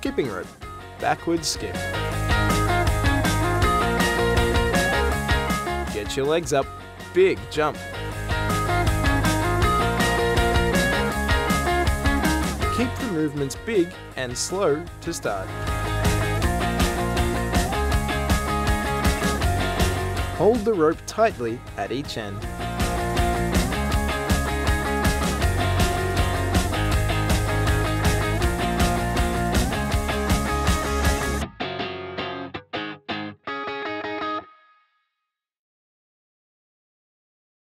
skipping rope, backwards skip. Get your legs up, big jump. Keep the movements big and slow to start. Hold the rope tightly at each end.